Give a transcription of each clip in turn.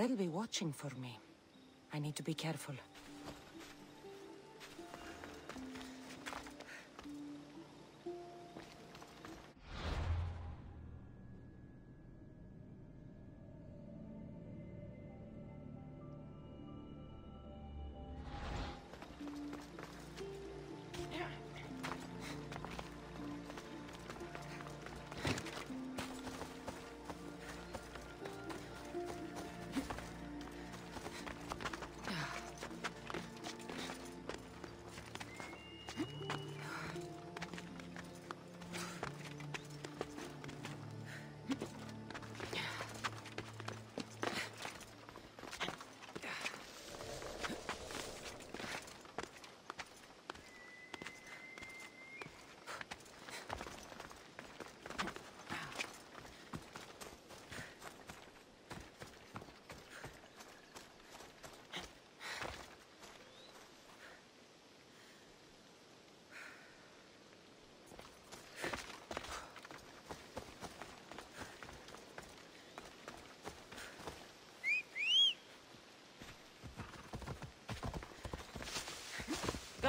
They'll be watching for me. I need to be careful.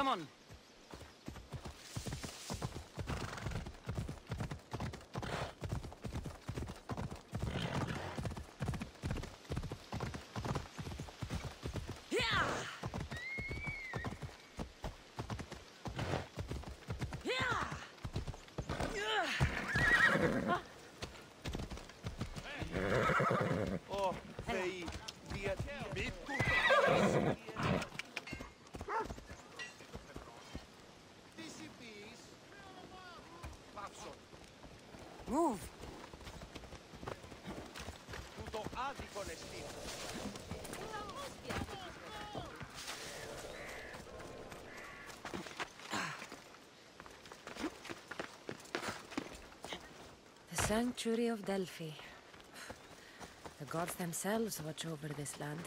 Come on. Move. Tutto The Sanctuary of Delphi. The gods themselves watch over this land.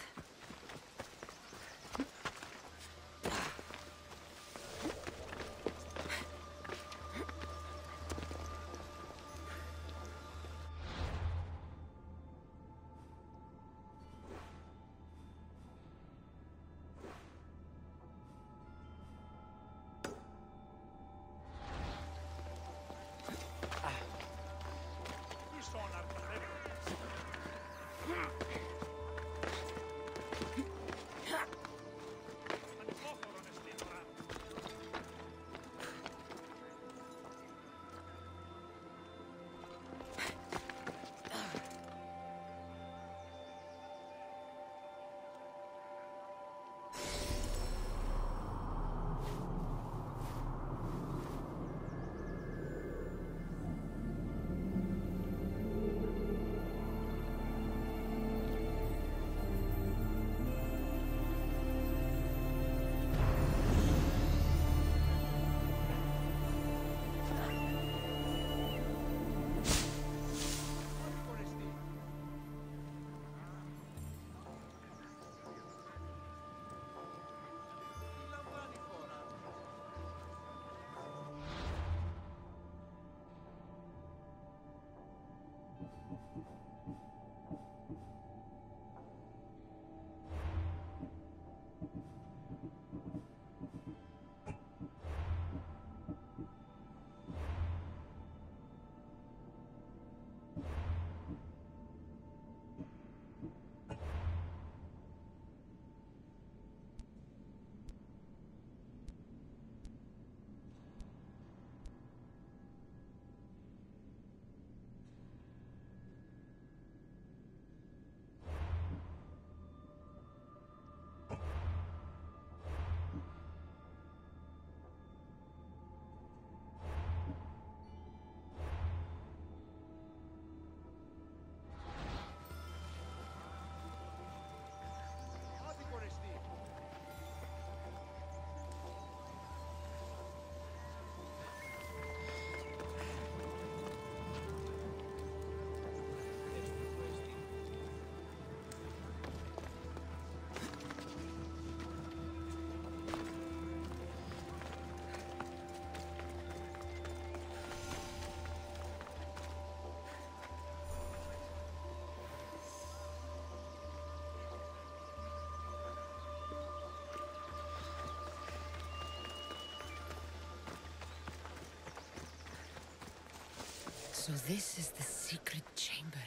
So this is the secret chamber.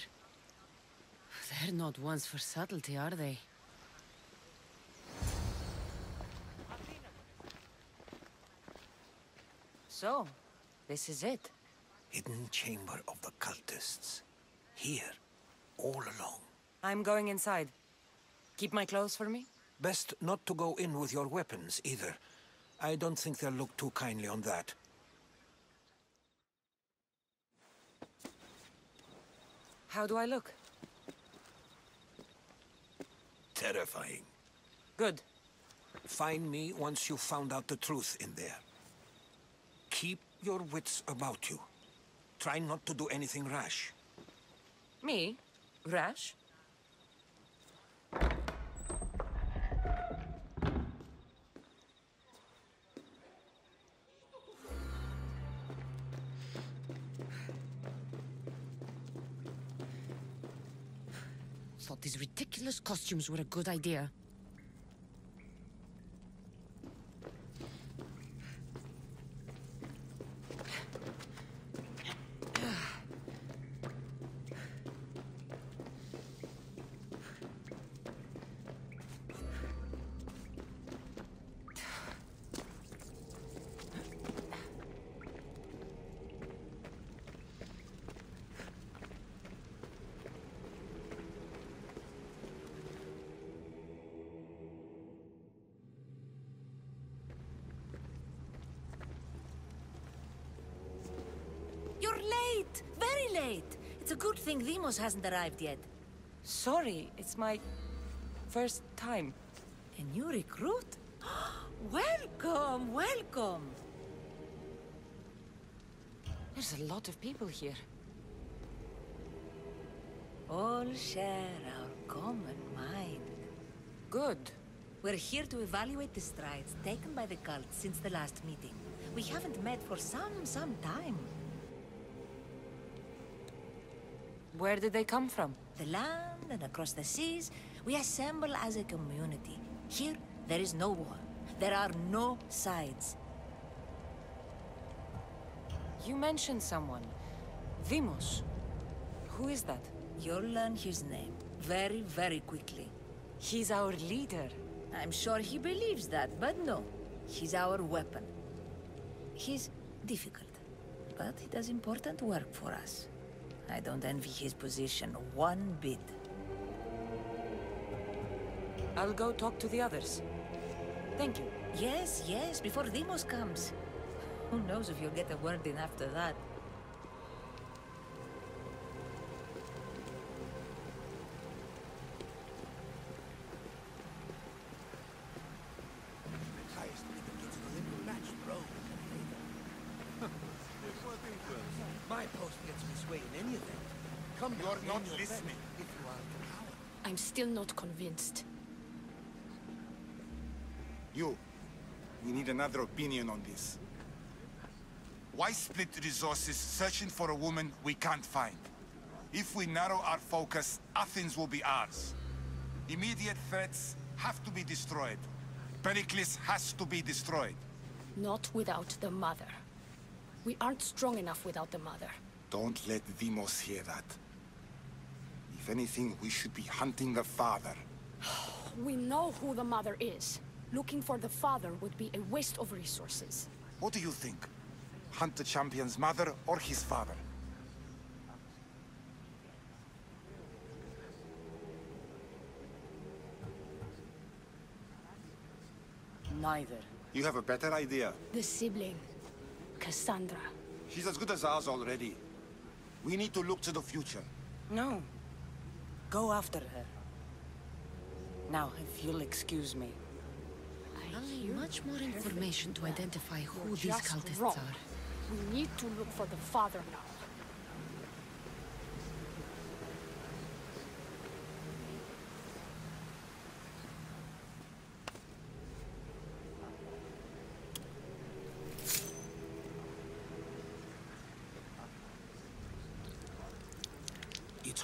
They're not ones for subtlety, are they? So, this is it. Hidden chamber of the cultists. Here, all along. I'm going inside. Keep my clothes for me? Best not to go in with your weapons, either. I don't think they'll look too kindly on that. How do I look? Terrifying. Good. Find me once you've found out the truth in there. Keep your wits about you. Try not to do anything rash. Me? Rash? Thought these ridiculous costumes were a good idea. You're late! Very late! It's a good thing Deimos hasn't arrived yet. Sorry, it's my first time. A new recruit? welcome, welcome! There's a lot of people here. All share our common mind. Good. We're here to evaluate the strides taken by the cult since the last meeting. We haven't met for some, some time. Where did they come from? The land and across the seas, we assemble as a community. Here, there is no war. There are no sides. You mentioned someone. Deimos. Who is that? You'll learn his name very, very quickly. He's our leader. I'm sure he believes that, but no. He's our weapon. He's difficult, but he does important work for us. I don't envy his position one bit. I'll go talk to the others. Thank you. Yes, yes, before Deimos comes. Who knows if you'll get a word in after that. Power. I'm still not convinced. You. We need another opinion on this. Why split resources searching for a woman we can't find? If we narrow our focus, Athens will be ours. Immediate threats have to be destroyed. Pericles has to be destroyed. Not without the mother. We aren't strong enough without the mother. Don't let Deimos hear that. If anything, we should be hunting the father. We know who the mother is. Looking for the father would be a waste of resources. What do you think? Hunt the champion's mother or his father? Neither. You have a better idea. The sibling, Kassandra. She's as good as ours already. We need to look to the future. No. Go after her. Now, if you'll excuse me. I need much more information to identify who You're these cultists wrong. are. We need to look for the father now.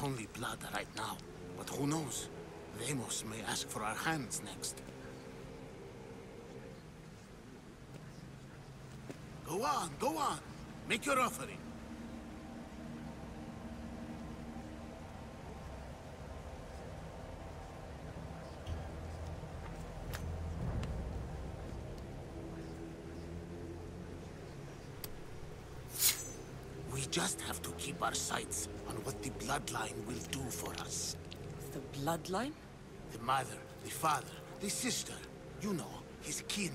Only blood right now, but who knows? Deimos may ask for our hands next. Go on, go on. Make your offering. just have to keep our sights on what the bloodline will do for us. The bloodline? The mother, the father, the sister, you know, his kin.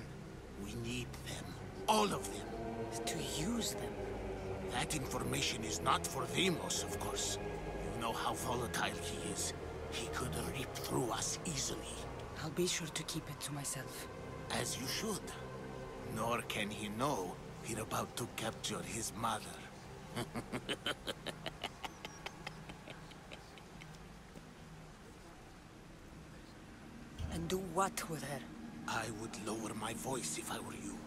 We need them. All of them. To use them. That information is not for Deimos, of course. You know how volatile he is. He could rip through us easily. I'll be sure to keep it to myself. As you should. Nor can he know we're about to capture his mother. And do what with her? I would lower my voice if I were you.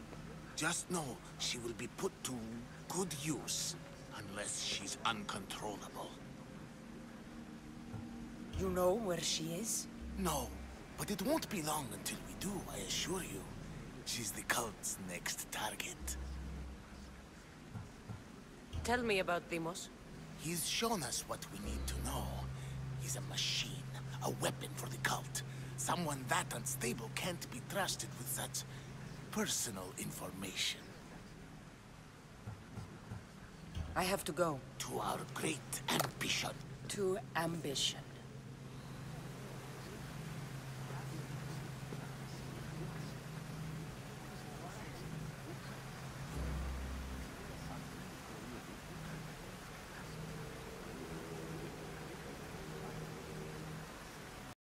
Just know she will be put to good use, unless she's uncontrollable. You know where she is? No, but it won't be long until we do, I assure you. She's the cult's next target. Tell me about Deimos. He's shown us what we need to know. He's a machine, a weapon for the cult. Someone that unstable can't be trusted with such personal information. I have to go. To our great ambition. To ambition.